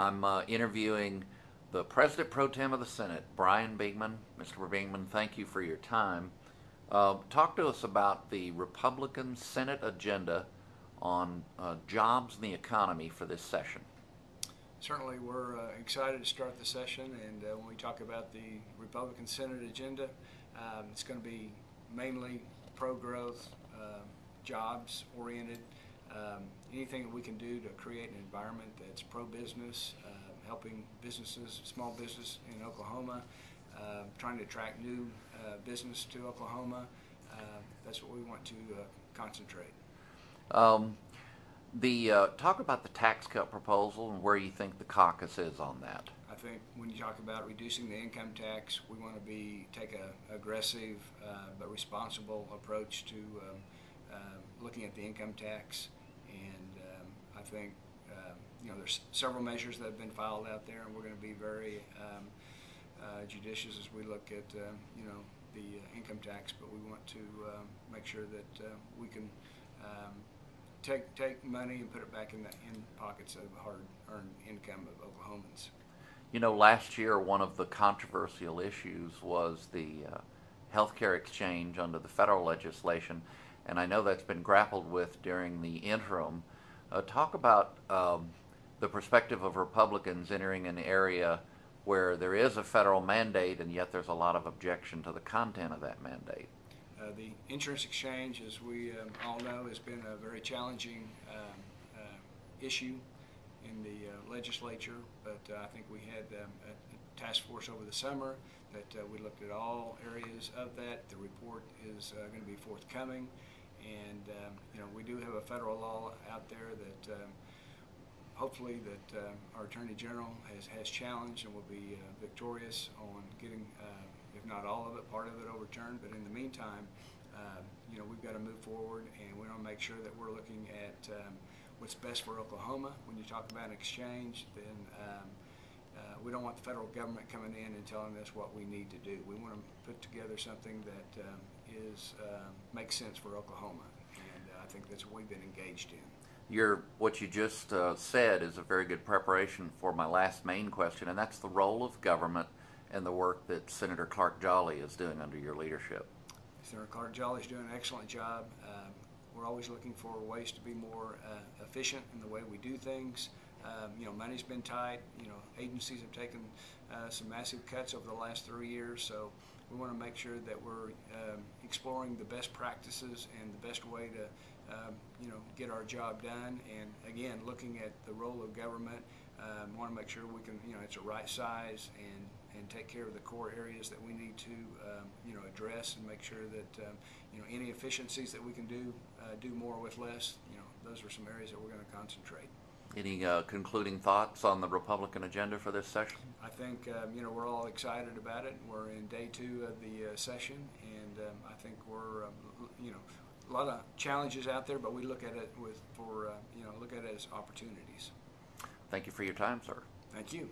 I'm uh, interviewing the President Pro Tem of the Senate, Brian Bingman. Mr. Bingman, thank you for your time. Uh, talk to us about the Republican Senate agenda on uh, jobs and the economy for this session. Certainly, we're uh, excited to start the session, and uh, when we talk about the Republican Senate agenda, um, it's going to be mainly pro-growth, um, jobs-oriented. Um, anything that we can do to create an environment that's pro-business, uh, helping businesses, small business in Oklahoma, uh, trying to attract new uh, business to Oklahoma. Uh, that's what we want to uh, concentrate. Um, the uh, talk about the tax cut proposal and where you think the caucus is on that. I think when you talk about reducing the income tax, we want to be take a aggressive uh, but responsible approach to um, uh, looking at the income tax, um, think uh, you know there's several measures that have been filed out there, and we're going to be very um, uh, judicious as we look at um, you know the uh, income tax, but we want to um, make sure that uh, we can um, take take money and put it back in the in pockets of hard-earned income of Oklahomans. You know, last year one of the controversial issues was the uh, healthcare exchange under the federal legislation, and I know that's been grappled with during the interim. Uh, talk about um, the perspective of Republicans entering an area where there is a federal mandate and yet there's a lot of objection to the content of that mandate. Uh, the insurance exchange, as we um, all know, has been a very challenging um, uh, issue in the uh, legislature, but uh, I think we had um, a task force over the summer that uh, we looked at all areas of that. The report is going to be forthcoming, and um, you know we do have a federal law out there that um, hopefully that um, our Attorney General has, has challenged and will be uh, victorious on getting, uh, if not all of it, part of it overturned. But in the meantime, uh, you know, we've got to move forward and we want to make sure that we're looking at um, what's best for Oklahoma. When you talk about an exchange, then um, uh, we don't want the federal government coming in and telling us what we need to do. We want to put together something that is um, makes sense for Oklahoma, and uh, I think that's what we've been engaged in. Your what you just uh, said is a very good preparation for my last main question, and that's the role of government and the work that Senator Clark Jolley is doing under your leadership. Senator Clark Jolley is doing an excellent job. Um, we're always looking for ways to be more uh, efficient in the way we do things. Um, you know, money's been tight. You know, agencies have taken uh, some massive cuts over the last three years, so we want to make sure that we're um, exploring the best practices and the best way to um, you know, get our job done. And again, looking at the role of government, um, want to make sure we can, you know, it's a right size and and take care of the core areas that we need to, um, you know, address and make sure that, um, you know, any efficiencies that we can do, uh, do more with less. You know, those are some areas that we're going to concentrate. Any uh, concluding thoughts on the Republican agenda for this session? I think um, you know we're all excited about it. We're in day two of the uh, session, and um, I think we're um, you know a lot of challenges out there, but we look at it with for uh, you know look at it as opportunities. Thank you for your time, sir. Thank you.